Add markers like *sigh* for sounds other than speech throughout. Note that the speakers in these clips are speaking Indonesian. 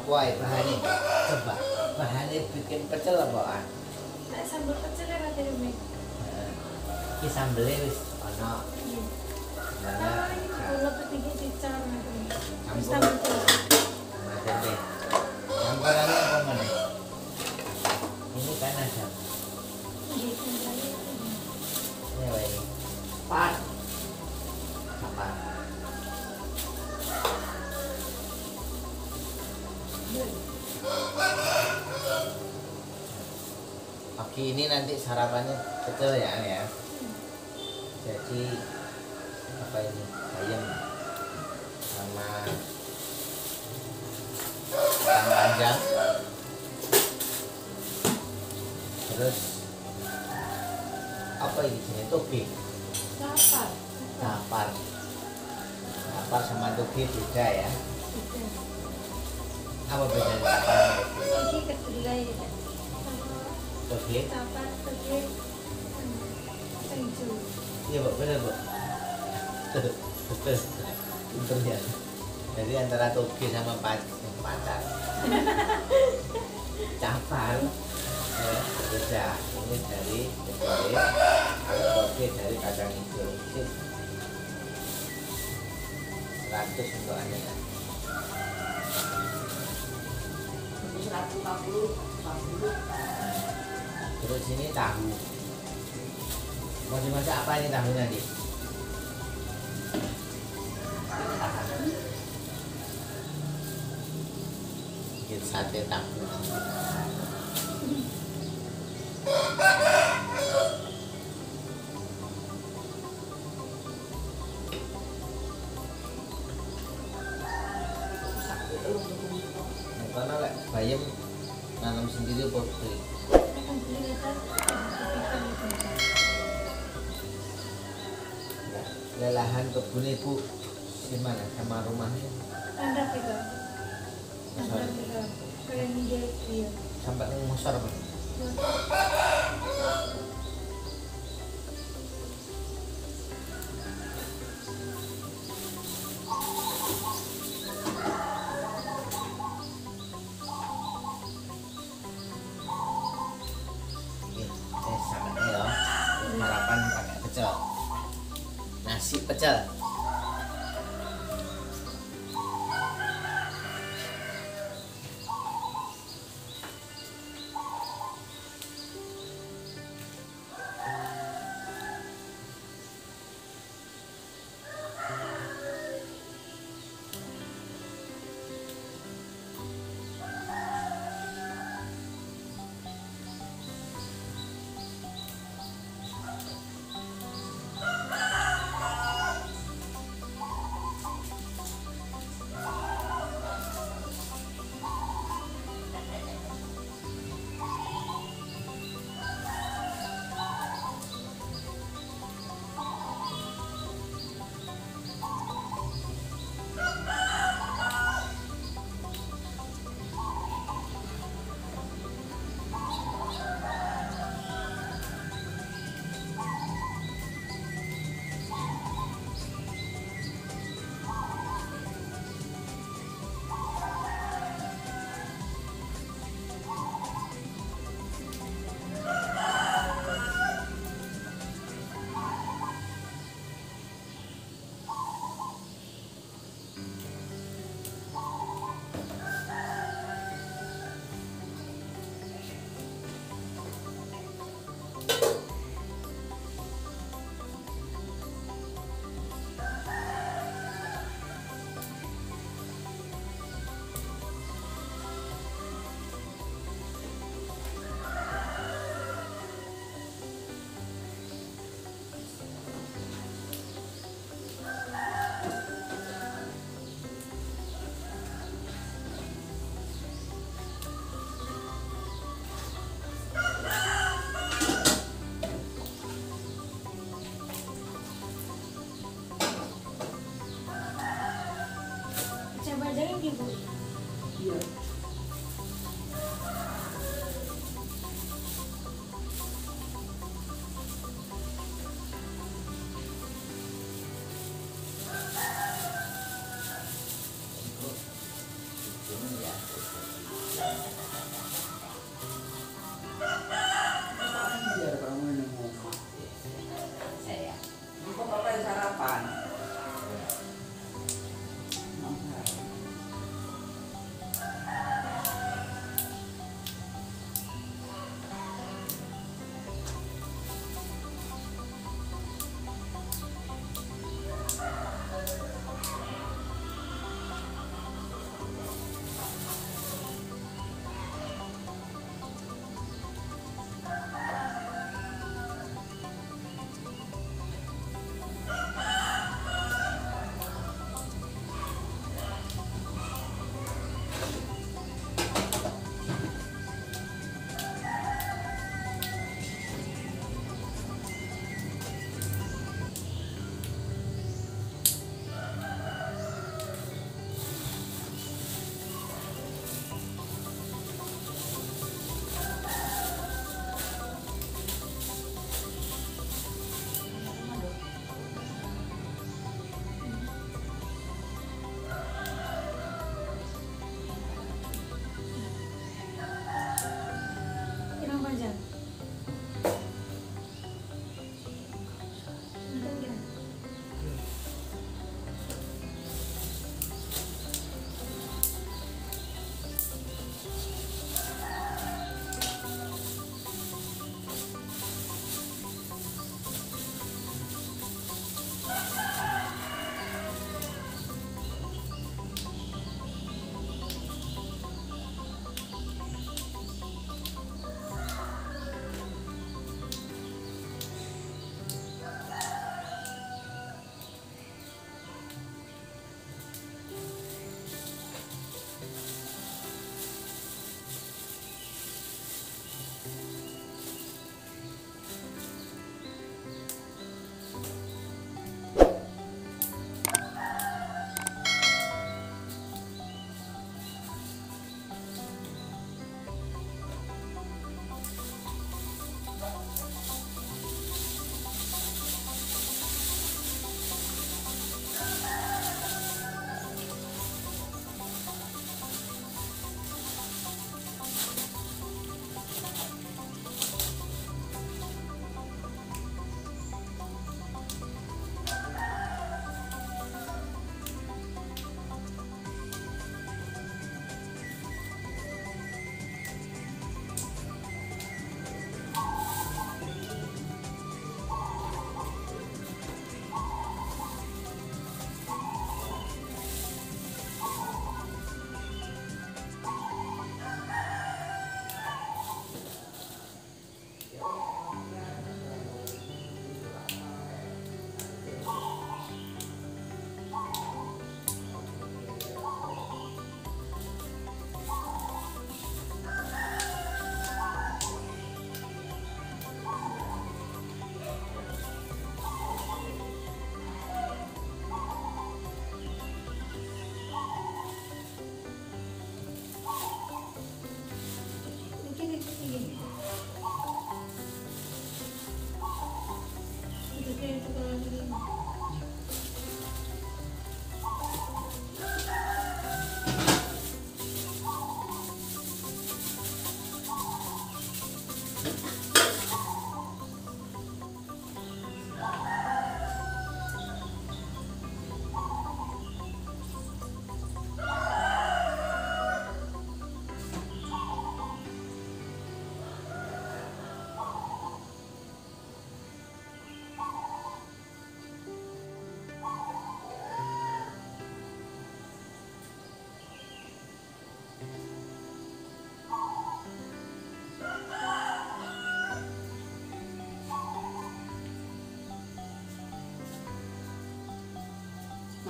apa ae bahannya? Coba. Bahannya bikin pecel apaan? Nek sambal pecel ya rada rumit Nah, Iki sambelnya wis ono ini terus Campur. tambah telur Macam deh. Campurannya apa mana? Ini kan ada. iya Ini apa ini? Pagi ini nanti sarapannya pecel ya ya. Jadi apa ini? Ayam sama kacang panjang. Terus apa ini jenis toge? lapar Lapar. Lapar sama toge beda ya. Apa bedanya lapar ini kedelai ya Toge? lapar pergi keju Iya, Bu, benar. *laughs* Betul. Pinter ya. Jadi antara toge sama pac pacar. *laughs* Capar. Ya, beda. Ini dari toge, dari kacang hijau. 100 untuk anda ya. Terus ini tahu. Mau dimasak apa ini tahunya, Dik? Bikin sate tahu. Bayam nanam sendiri apa Ya, lelahan kebun ibu di mana sama rumahnya? Tanda tiga. Tanda tiga. Kalian dia dia sampai ngusar Pak. Nasi pecel Oke,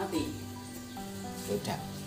mati kecap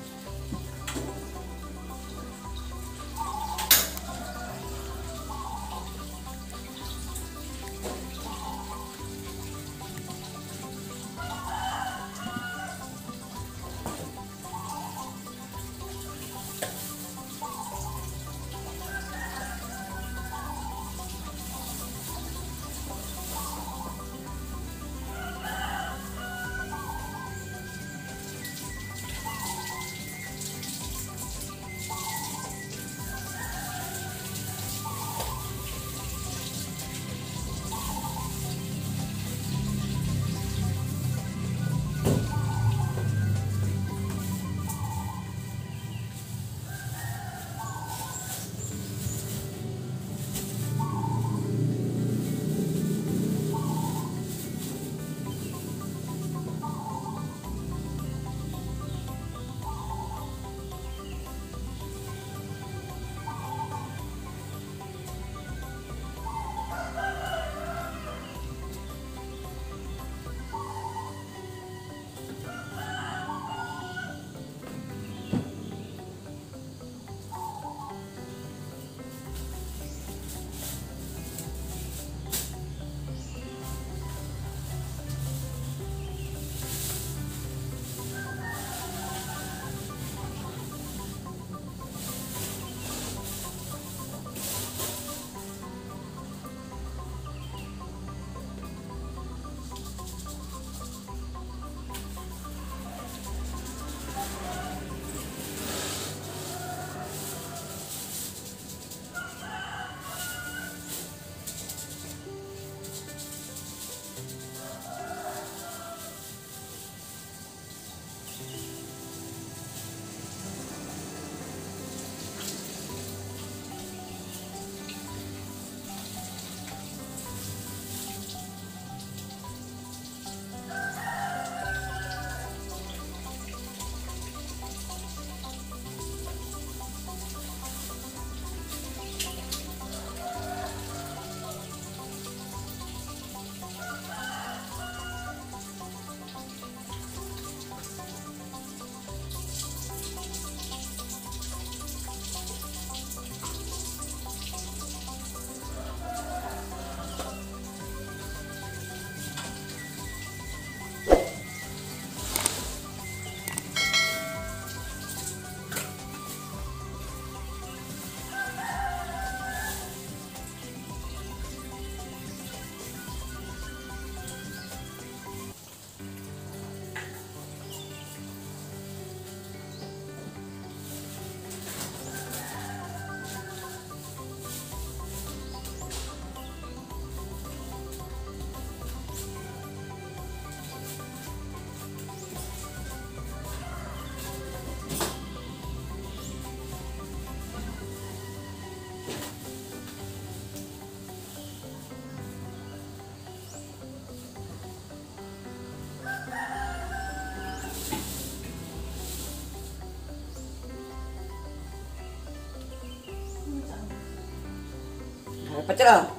Pecel. Kerupuk.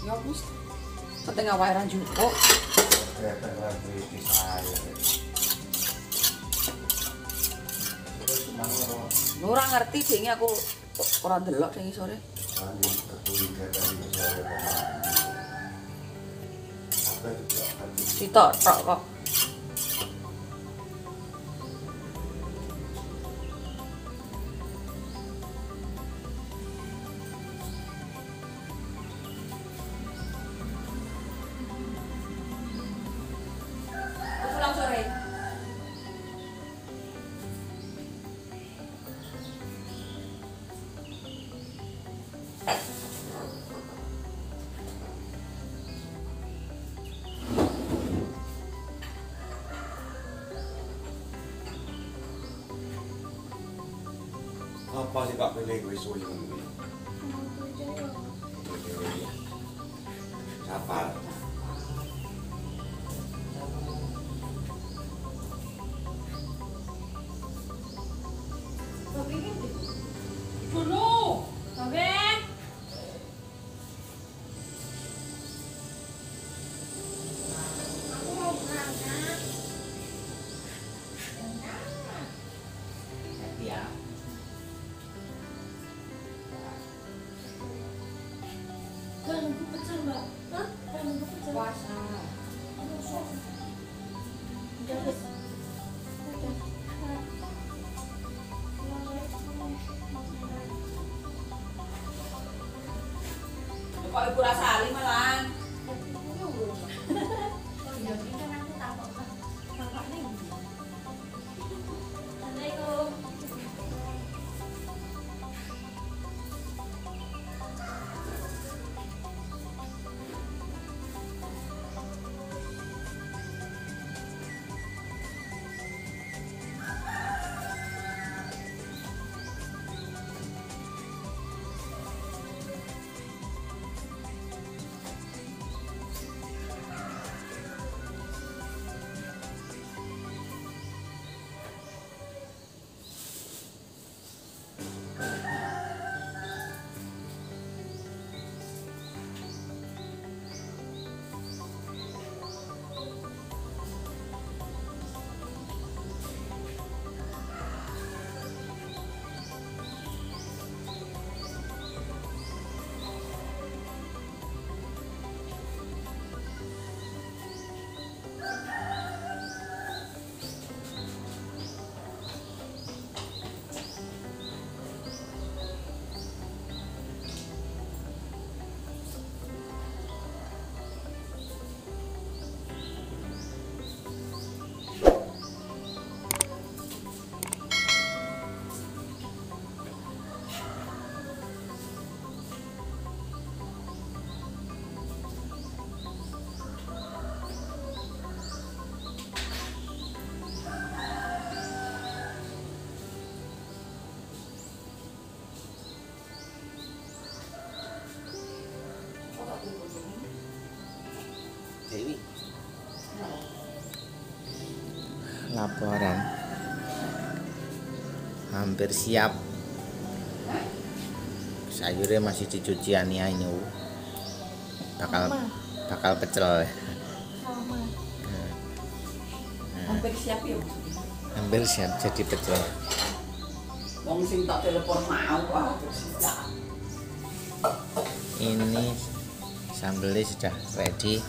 Ya wis. Setengah ra njupuk. Kretek saya. Cuma orang Ora ngerti ding aku ora ndelok sing sore. Sitok tok kok. 内部そういう pura-pura saling malah Laporan. Hampir siap. Sayurnya masih dicuci Ania ini. Bakal Sama. bakal pecel. Sama. Hampir siap ya. Hampir siap jadi pecel. Wong sing tak telepon mau kok. Ini sambelnya sudah ready.